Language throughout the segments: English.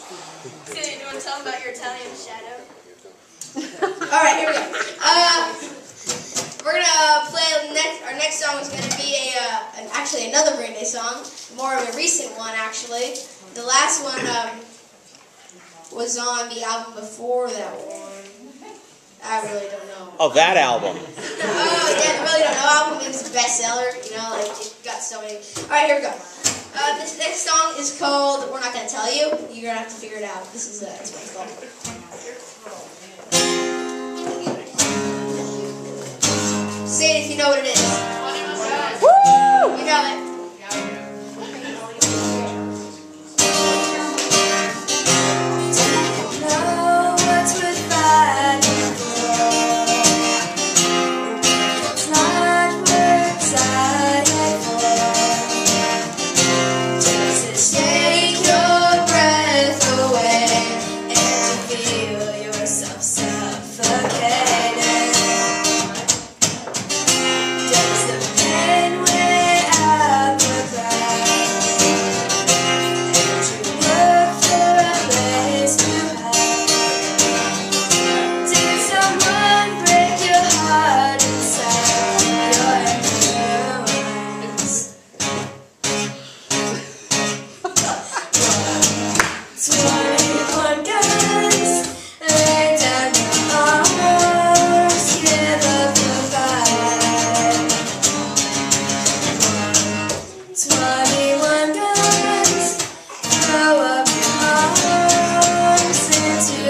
So you want to tell them about your Italian shadow? All right, here we go. Uh, we're gonna play next. Our next song is gonna be a uh, an, actually another Green Day song, more of a recent one actually. The last one um, was on the album before that one. I really don't know. Oh, that album. Oh, yeah, I really don't know. Album is a bestseller, you know, like it got so many. All right, here we go. Uh, this next song is called. We're not gonna tell you. You're gonna have to figure it out. This is uh, that's what it's called. Say it if you know what it is. You know it.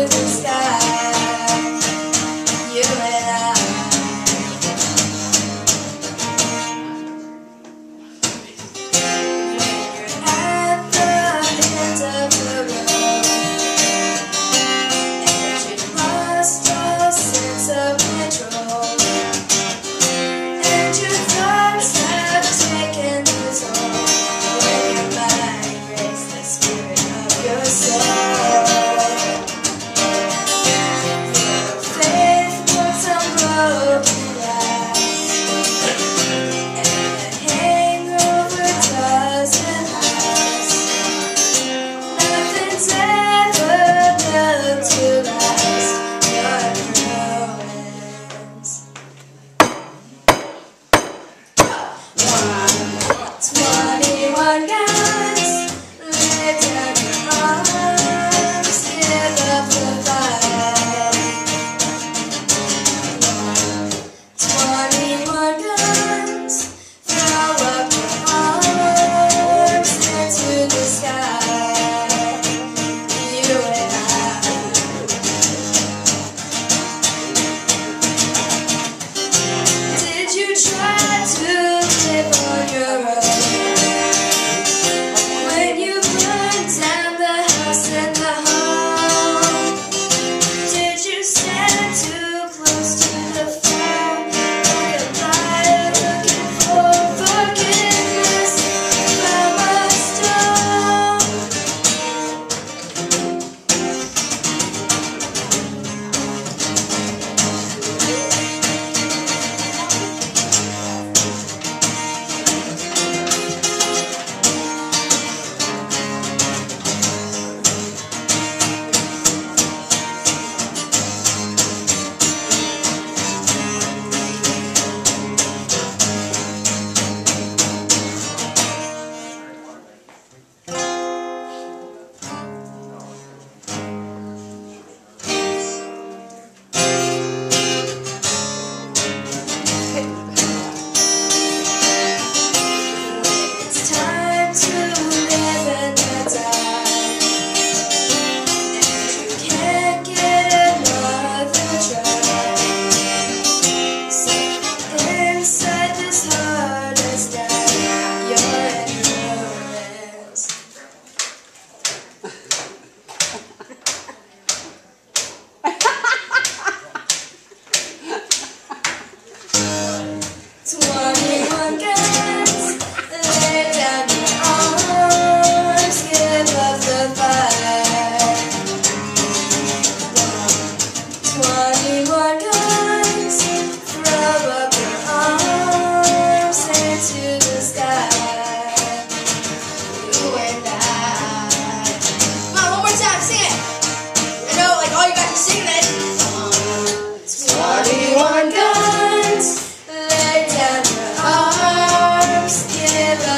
with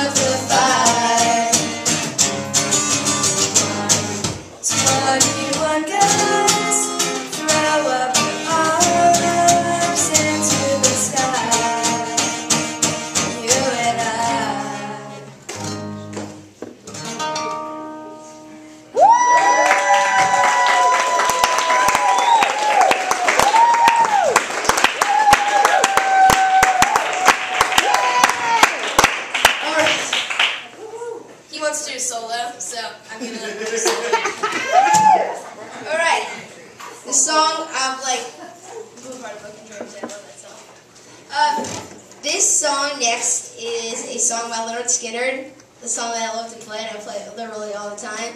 I've Song of like. Uh, this song next is a song by Lynyrd Skynyrd. The song that I love to play, and I play it literally all the time.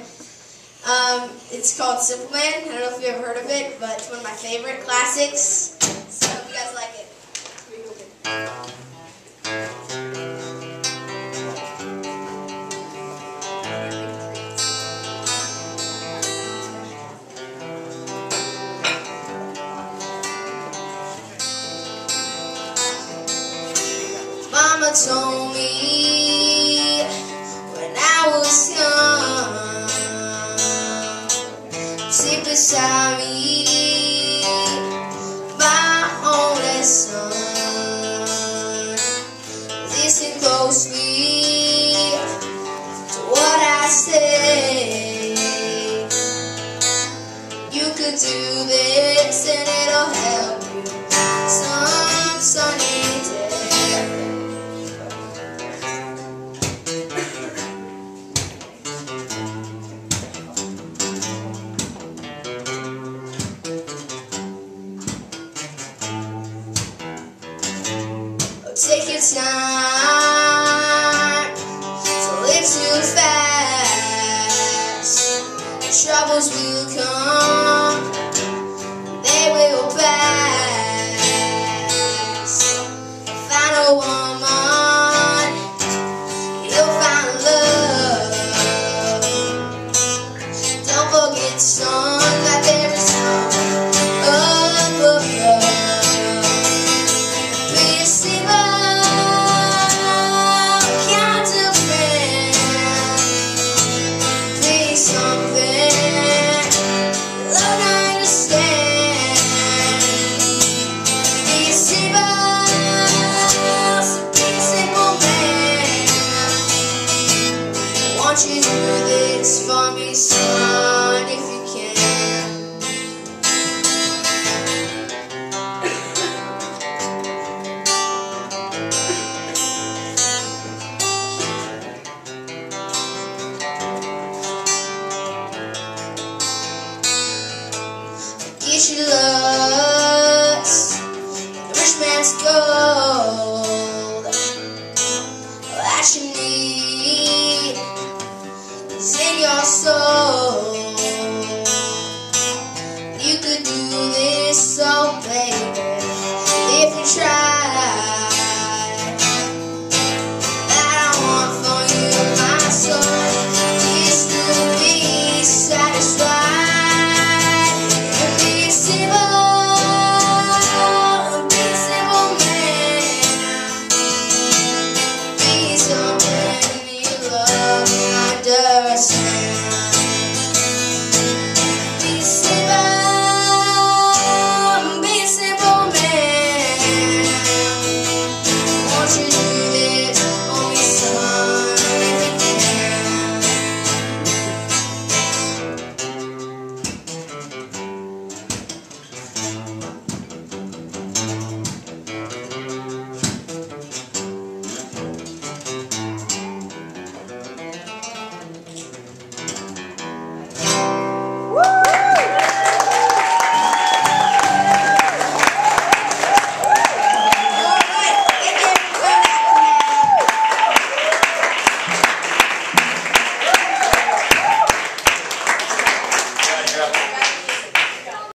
Um, it's called Simple Man. I don't know if you've ever heard of it, but it's one of my favorite classics. So I hope you guys like marching through this for me, son, if you can. I guess you love.